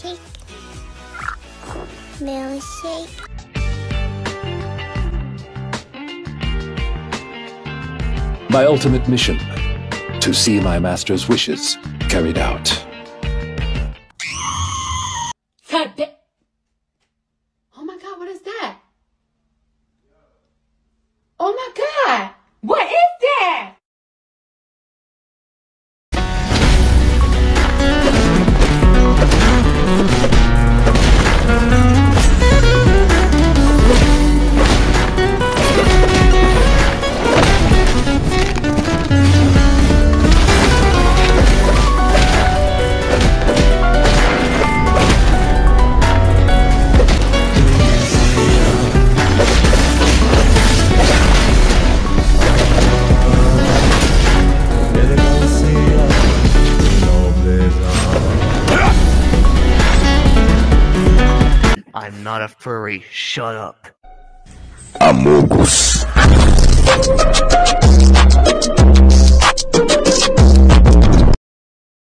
cake. Milkshake. My ultimate mission to see my master's wishes carried out. God da- Oh my god, what is that? Oh my god! What is that? I'm not a furry. Shut up. Amogus.